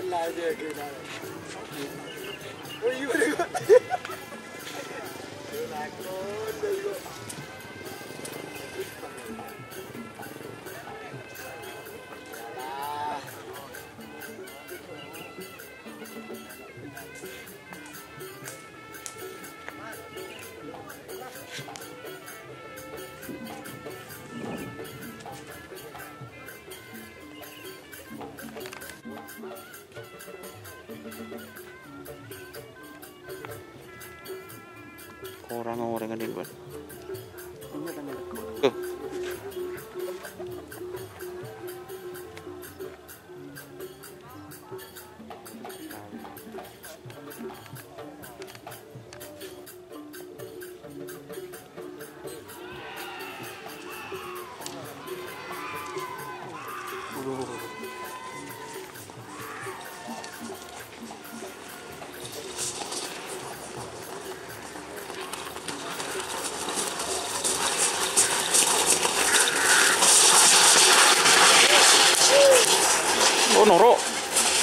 an idea, dude. Were you gonna go? orang orang yang dibuat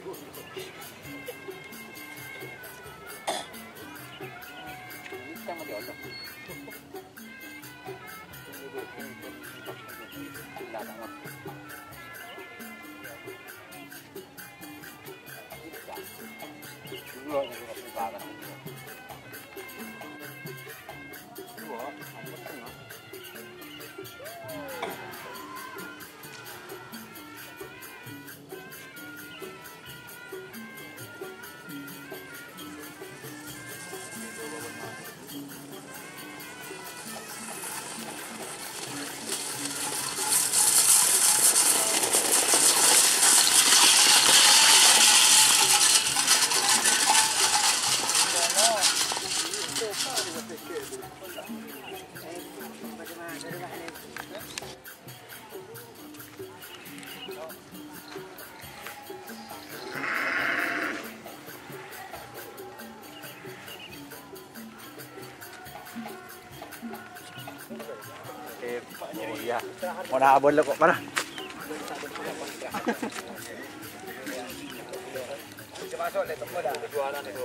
가지고 땅을 열렸고 그리고 이렇게 나가고 죽으라는 것 같은 거 알았는데 좋아 안 먹었나 Iya. Mau dah abon lo kok mana? Masuk le tempat dah. Jualan itu.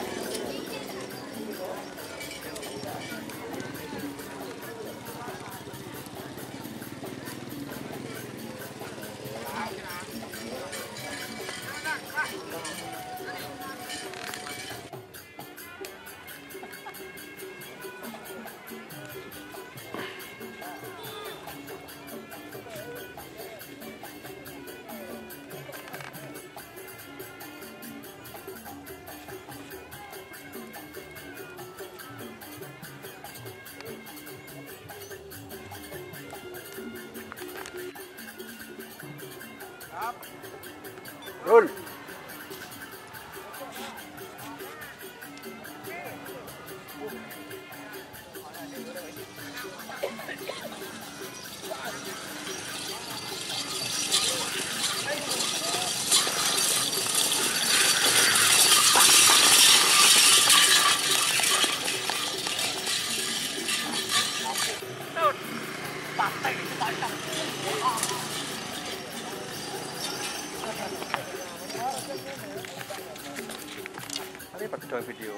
Yun. Toy video.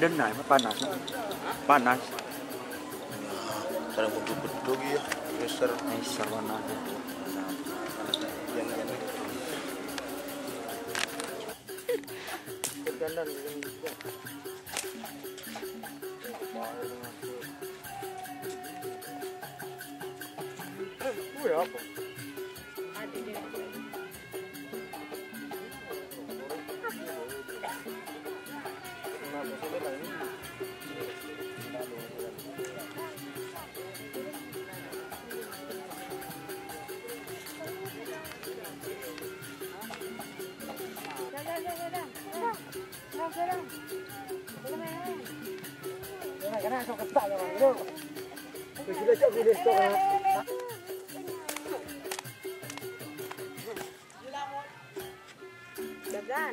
đến nhà, alay ban na, ban Panas. Sarang kudu bedu ki ya. Mister Mister warnane. Jalan Uy apa? karena sok ketak di kan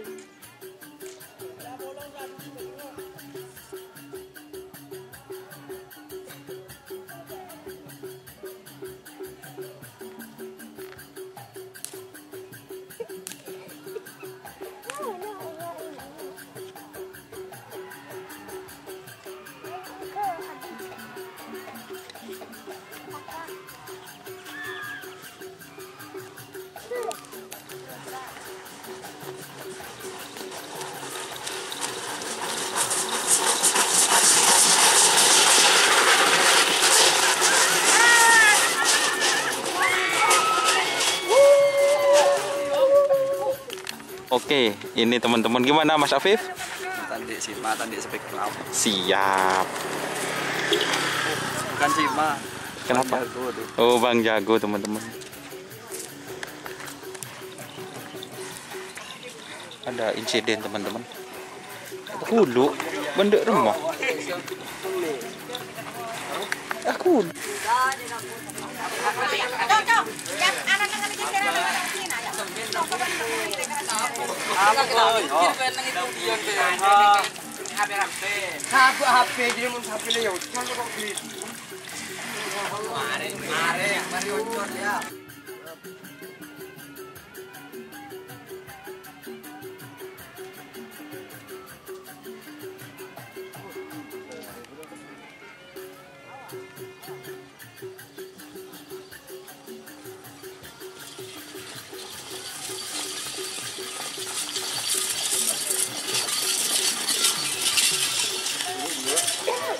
Oke, ini teman-teman gimana Mas Afif? Tandi sima, tandi spektrum. Siap. Bukan sima. Kenapa? Jago tuh. Oh, Bang Jago teman-teman. Ada insiden teman-teman. Hulu, benda rumah. Aku. Hapo HP 이름은 HP 를 어떻게 하려고 그래? 아래 아래 말이 어쩌냐?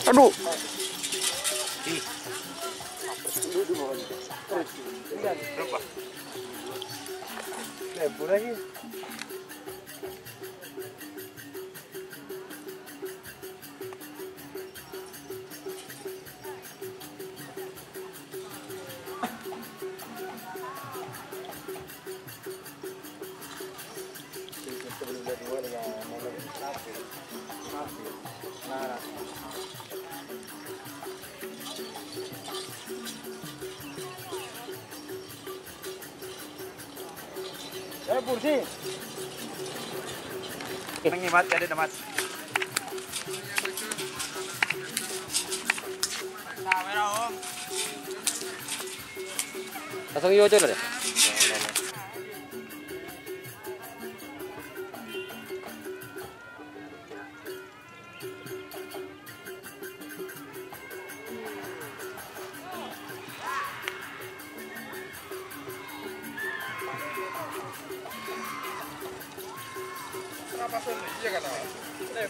Aduh. Lebur lagi. Eh, kursi. Nangimat ka din naman. Kamera, om. Kasang iyo dyan na そういう。ね、